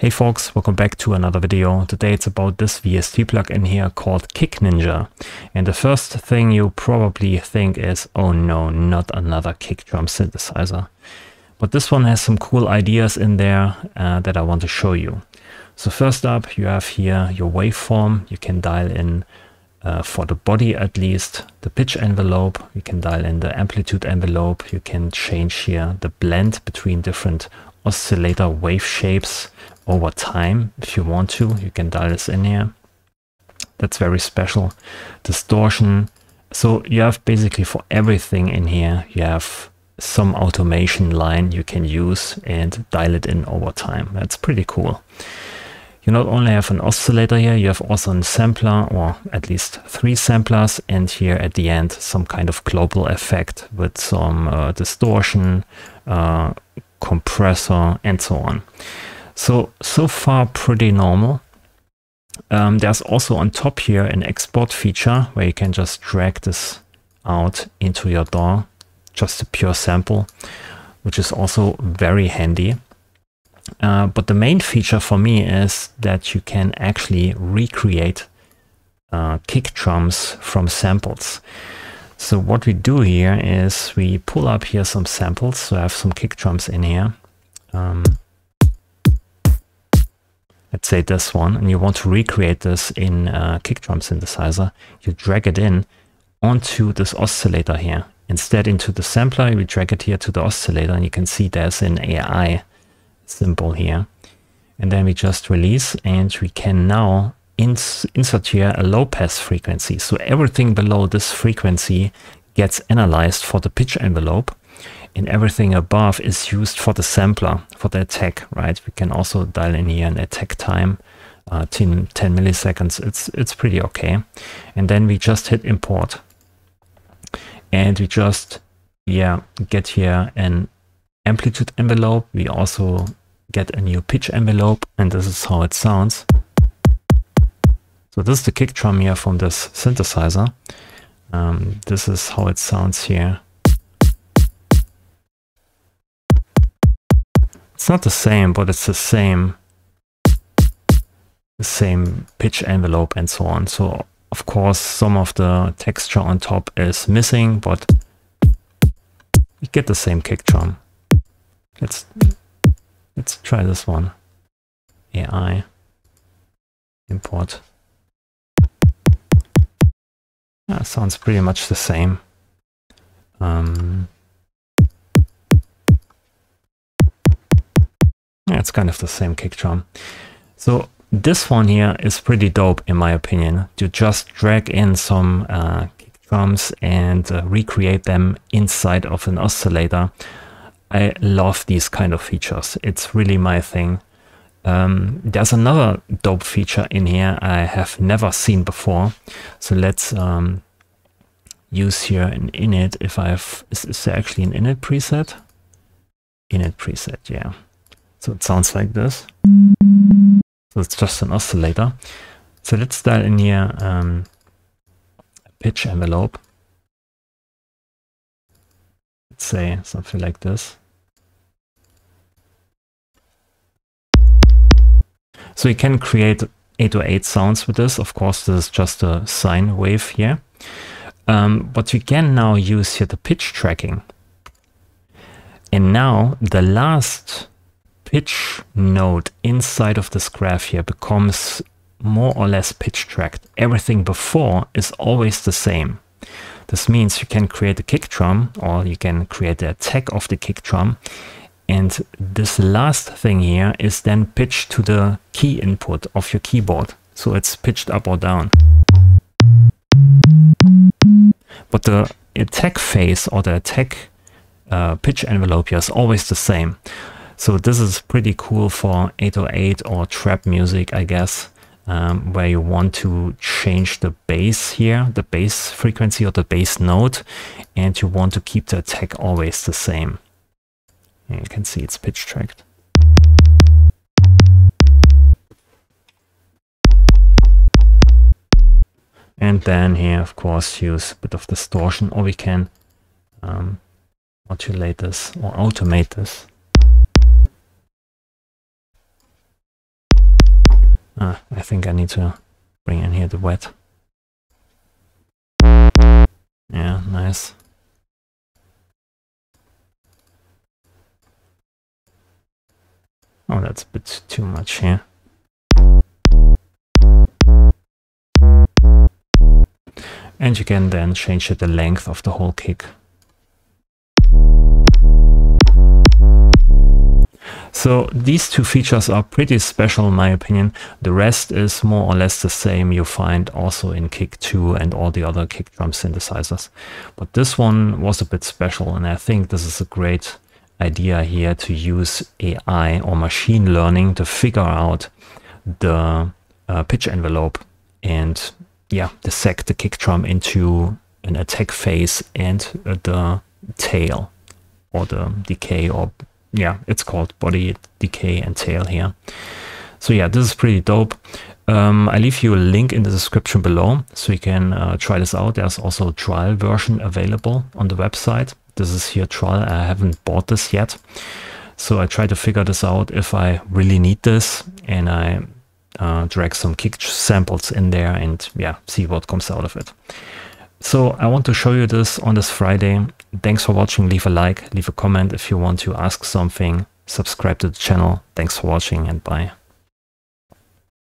Hey folks, welcome back to another video. Today it's about this VST plugin here called Kick Ninja. And the first thing you probably think is, oh no, not another kick drum synthesizer. But this one has some cool ideas in there uh, that I want to show you. So first up, you have here your waveform. You can dial in uh, for the body at least, the pitch envelope. You can dial in the amplitude envelope. You can change here the blend between different oscillator wave shapes over time if you want to. You can dial this in here. That's very special. Distortion. So you have basically for everything in here, you have some automation line you can use and dial it in over time. That's pretty cool. You not only have an oscillator here, you have also a sampler or at least three samplers and here at the end some kind of global effect with some uh, distortion, uh, compressor and so on. So, so far pretty normal. Um, there's also on top here an export feature where you can just drag this out into your DAW, just a pure sample, which is also very handy. Uh, but the main feature for me is that you can actually recreate uh, kick drums from samples. So what we do here is we pull up here some samples. So I have some kick drums in here. Um, let's say this one, and you want to recreate this in uh, kick drum synthesizer, you drag it in onto this oscillator here. Instead into the sampler, we drag it here to the oscillator, and you can see there's an AI symbol here. And then we just release, and we can now ins insert here a low pass frequency. So everything below this frequency gets analyzed for the pitch envelope and everything above is used for the sampler, for the attack, right? We can also dial in here an attack time, uh, 10, 10 milliseconds. It's, it's pretty okay. And then we just hit import. And we just, yeah, get here an amplitude envelope. We also get a new pitch envelope and this is how it sounds. So this is the kick drum here from this synthesizer. Um, this is how it sounds here. It's not the same, but it's the same, the same pitch envelope and so on. So of course, some of the texture on top is missing, but you get the same kick drum. Let's let's try this one. AI import. Yeah, sounds pretty much the same. Um, Yeah, it's kind of the same kick drum. So this one here is pretty dope in my opinion. To just drag in some uh, kick drums and uh, recreate them inside of an oscillator. I love these kind of features. It's really my thing. Um, there's another dope feature in here I have never seen before. So let's um, use here an init. If I have, is, is there actually an init preset? Init preset, yeah. So it sounds like this. So it's just an oscillator. So let's dial in here um, pitch envelope. Let's say something like this. So you can create 808 sounds with this. Of course, this is just a sine wave here. Um, but you can now use here the pitch tracking. And now the last pitch node inside of this graph here becomes more or less pitch tracked. Everything before is always the same. This means you can create a kick drum or you can create the attack of the kick drum. And this last thing here is then pitched to the key input of your keyboard. So it's pitched up or down. But the attack phase or the attack uh, pitch envelope here is always the same. So this is pretty cool for 808 or trap music, I guess, um, where you want to change the bass here, the bass frequency or the bass note, and you want to keep the attack always the same. You can see it's pitch tracked. And then here, of course, use a bit of distortion, or we can um, modulate this or automate this Ah, I think I need to bring in here the wet. Yeah, nice. Oh, that's a bit too much here. And you can then change the length of the whole kick. So these two features are pretty special in my opinion. The rest is more or less the same you find also in Kick 2 and all the other kick drum synthesizers. But this one was a bit special and I think this is a great idea here to use AI or machine learning to figure out the uh, pitch envelope and yeah, dissect the kick drum into an attack phase and uh, the tail or the decay or yeah, it's called body decay and tail here. So yeah, this is pretty dope. Um, I leave you a link in the description below so you can uh, try this out. There's also a trial version available on the website. This is here trial. I haven't bought this yet. So I try to figure this out if I really need this and I uh, drag some kick samples in there and yeah, see what comes out of it. So I want to show you this on this Friday. Thanks for watching. Leave a like, leave a comment if you want to ask something. Subscribe to the channel. Thanks for watching and bye.